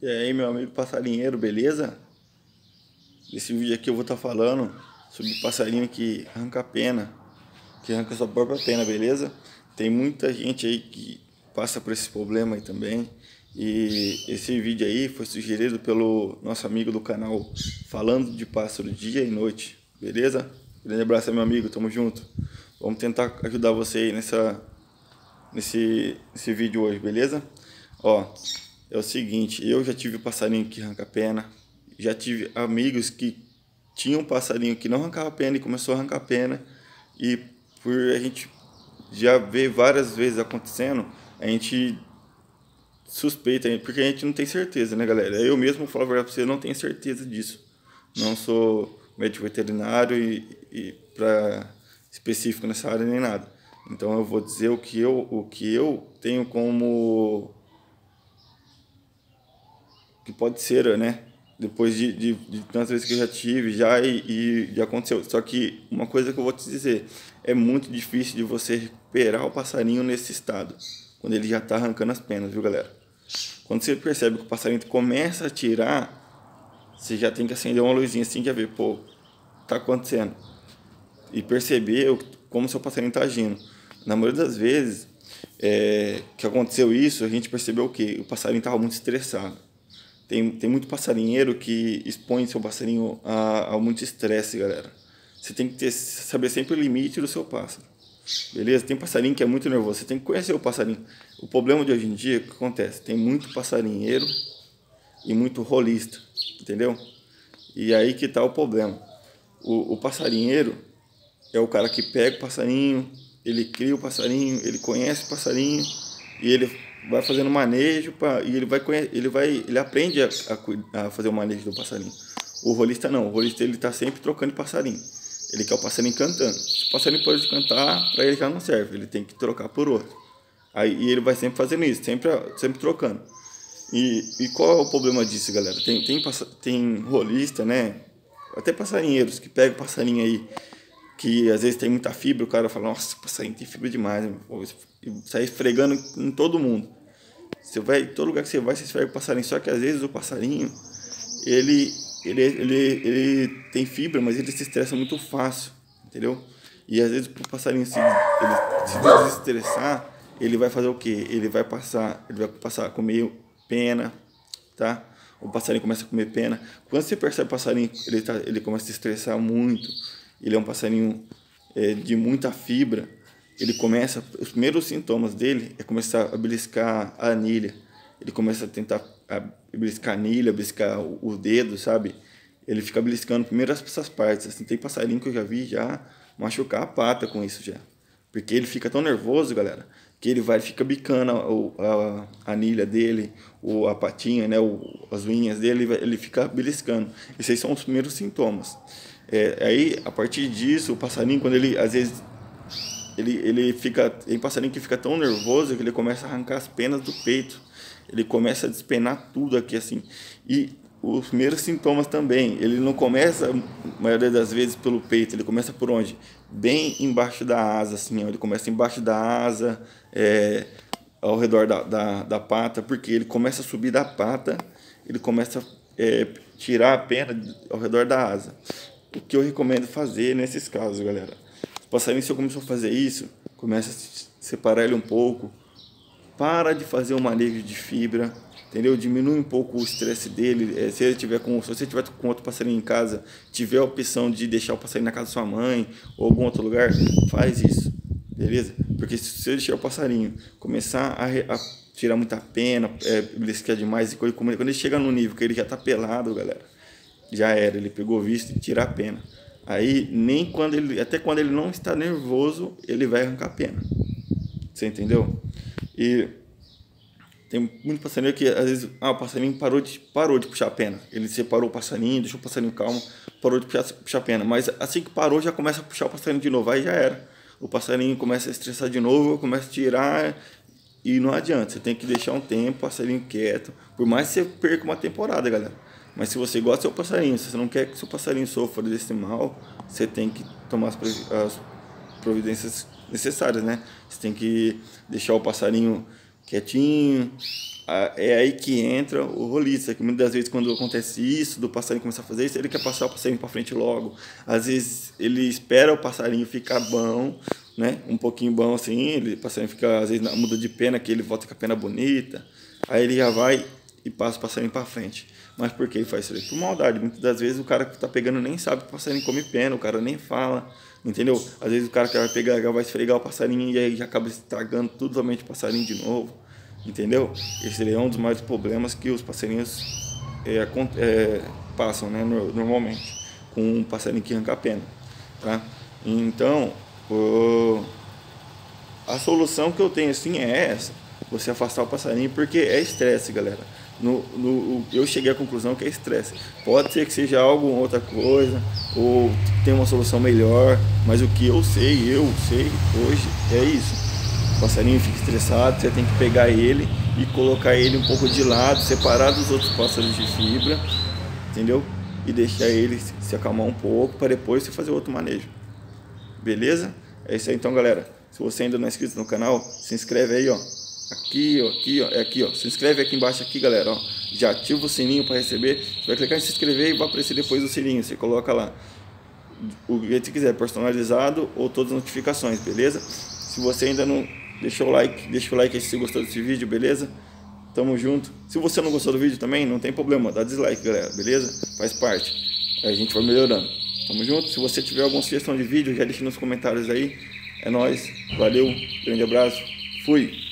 E aí, meu amigo passarinheiro, beleza? Nesse vídeo aqui eu vou estar tá falando sobre passarinho que arranca pena, que arranca sua própria pena, beleza? Tem muita gente aí que passa por esse problema aí também. E esse vídeo aí foi sugerido pelo nosso amigo do canal Falando de Pássaro Dia e Noite, beleza? Grande abraço, meu amigo, tamo junto. Vamos tentar ajudar você aí nessa, nesse, nesse vídeo hoje, beleza? Ó, é o seguinte, eu já tive passarinho que arranca pena, já tive amigos que tinham passarinho que não arrancava pena e começou a arrancar pena, e por a gente já ver várias vezes acontecendo, a gente suspeita, porque a gente não tem certeza, né, galera? Eu mesmo falo a verdade pra você, não tenho certeza disso. Não sou médico veterinário e, e específico nessa área nem nada. Então eu vou dizer o que eu, o que eu tenho como que pode ser, né? Depois de, de, de tantas vezes que eu já tive, já e, e já aconteceu. Só que uma coisa que eu vou te dizer, é muito difícil de você recuperar o passarinho nesse estado, quando ele já está arrancando as penas, viu galera? Quando você percebe que o passarinho começa a tirar, você já tem que acender uma luzinha assim, que ver, pô, tá acontecendo. E perceber como seu passarinho está agindo. Na maioria das vezes é, que aconteceu isso, a gente percebeu o que? O passarinho estava muito estressado. Tem, tem muito passarinheiro que expõe seu passarinho a, a muito estresse, galera. Você tem que ter, saber sempre o limite do seu pássaro. Beleza? Tem passarinho que é muito nervoso. Você tem que conhecer o passarinho. O problema de hoje em dia, o que acontece? Tem muito passarinheiro e muito rolista. Entendeu? E aí que está o problema. O, o passarinheiro é o cara que pega o passarinho, ele cria o passarinho, ele conhece o passarinho e ele vai fazendo manejo pra, e ele vai ele vai ele aprende a, a, a, fazer o manejo do passarinho. O rolista não, o rolista ele está sempre trocando de passarinho. Ele quer o passarinho cantando. Se o passarinho pode cantar, para ele já não serve, ele tem que trocar por outro. Aí e ele vai sempre fazendo isso, sempre sempre trocando. E, e qual é o problema disso, galera? Tem tem tem rolista, né? Até passarinheiros que pegam passarinho aí que às vezes tem muita fibra, o cara fala, nossa, passarinho tem fibra demais, sai esfregando em todo mundo. Você vai, todo lugar que você vai, você esfrega o passarinho. Só que às vezes o passarinho, ele, ele, ele, ele tem fibra, mas ele se estressa muito fácil, entendeu? E às vezes o passarinho se, ele, se desestressar, ele vai fazer o quê? Ele vai passar, ele vai passar a comer pena, tá? O passarinho começa a comer pena. Quando você percebe o passarinho, ele, tá, ele começa a se estressar muito, ele é um passarinho é, de muita fibra, ele começa, os primeiros sintomas dele é começar a beliscar a anilha. Ele começa a tentar a beliscar a anilha, beliscar o, o dedo, sabe? Ele fica beliscando primeiro essas partes. Assim, tem passarinho que eu já vi já machucar a pata com isso já. Porque ele fica tão nervoso, galera, que ele vai fica bicando a, a, anilha dele, ou a patinha, né, o, as unhas dele, ele, ele fica beliscando. Esses são os primeiros sintomas. É, aí, a partir disso, o passarinho, quando ele às vezes ele, ele fica, tem passarinho que fica tão nervoso que ele começa a arrancar as penas do peito. Ele começa a despenar tudo aqui assim. E os primeiros sintomas também, ele não começa, a maioria das vezes, pelo peito, ele começa por onde? Bem embaixo da asa, assim, ó. ele começa embaixo da asa, é, ao redor da, da, da, pata, porque ele começa a subir da pata, ele começa a é, tirar a pena ao redor da asa. O que eu recomendo fazer nesses casos, galera? O passarinho, se eu começar a fazer isso, começa a separar ele um pouco, para de fazer o manejo de fibra, entendeu? Diminui um pouco o estresse dele. É, se ele tiver com, se você tiver com outro passarinho em casa, tiver a opção de deixar o passarinho na casa da sua mãe ou algum outro lugar, faz isso, beleza? Porque se você deixar o passarinho começar a, a tirar muita pena, é, demais, e quando, ele chega no nível que ele já tá pelado, galera, já era, ele pegou visto e tirar a pena. Aí nem quando ele, até quando ele não está nervoso, ele vai arrancar a pena. Você entendeu? E tem muito passarinho que às vezes, ah, o passarinho parou de, parou de puxar a pena. Ele separou o passarinho, deixou o passarinho calmo, parou de puxar, puxar a pena. Mas assim que parou, já começa a puxar o passarinho de novo, aí já era. O passarinho começa a estressar de novo, começa a tirar e não adianta. Você tem que deixar um tempo, o passarinho quieto. Por mais que você perca uma temporada, galera. Mas se você gosta do seu passarinho, se você não quer que seu passarinho sofra desse mal, você tem que tomar as, as providências necessárias, né? Você tem que deixar o passarinho quietinho. É aí que entra o rolista, que muitas vezes quando acontece isso, do passarinho começar a fazer isso, ele quer passar o passarinho para frente logo. Às vezes ele espera o passarinho ficar bom, né? Um pouquinho bom assim, ele, o passarinho fica, às vezes muda de pena, que ele volta com a pena bonita. Aí ele já vai e passa o passarinho para frente. Mas por que ele faz isso aí? Por maldade. Muitas das vezes o cara que está pegando nem sabe que o passarinho come pena, o cara nem fala, entendeu? Às vezes o cara que vai pegar, vai esfregar o passarinho e aí já acaba estragando totalmente o passarinho de novo, entendeu? Esse é um dos maiores problemas que os passarinhos é, é, passam, né, normalmente, com um passarinho que arranca a pena, tá? Então, o, a solução que eu tenho assim é essa, você afastar o passarinho, porque é estresse, galera no, no, eu cheguei à conclusão que é estresse. Pode ser que seja algo outra coisa, ou tem uma solução melhor, mas o que eu sei, eu sei hoje é isso. O passarinho fica estressado, você tem que pegar ele e colocar ele um pouco de lado, separar dos outros pássaros de fibra, entendeu? E deixar ele se acalmar um pouco para depois você fazer outro manejo. Beleza? É isso aí então, galera. Se você ainda não é inscrito no canal, se inscreve aí, ó. Aqui, ó, aqui, ó, é aqui, ó. Se inscreve aqui embaixo aqui, galera, ó. Já ativa o sininho para receber. Você vai clicar em se inscrever e vai aparecer depois o sininho. Você coloca lá o que você quiser, personalizado ou todas as notificações, beleza? Se você ainda não deixou o like, deixa o like aí se você gostou desse vídeo, beleza? Tamo junto. Se você não gostou do vídeo também, não tem problema, dá dislike, galera, beleza? Faz parte. A gente vai melhorando. Tamo junto. Se você tiver alguma sugestão de vídeo, já deixa nos comentários aí. É nóis. Valeu. Grande abraço. Fui.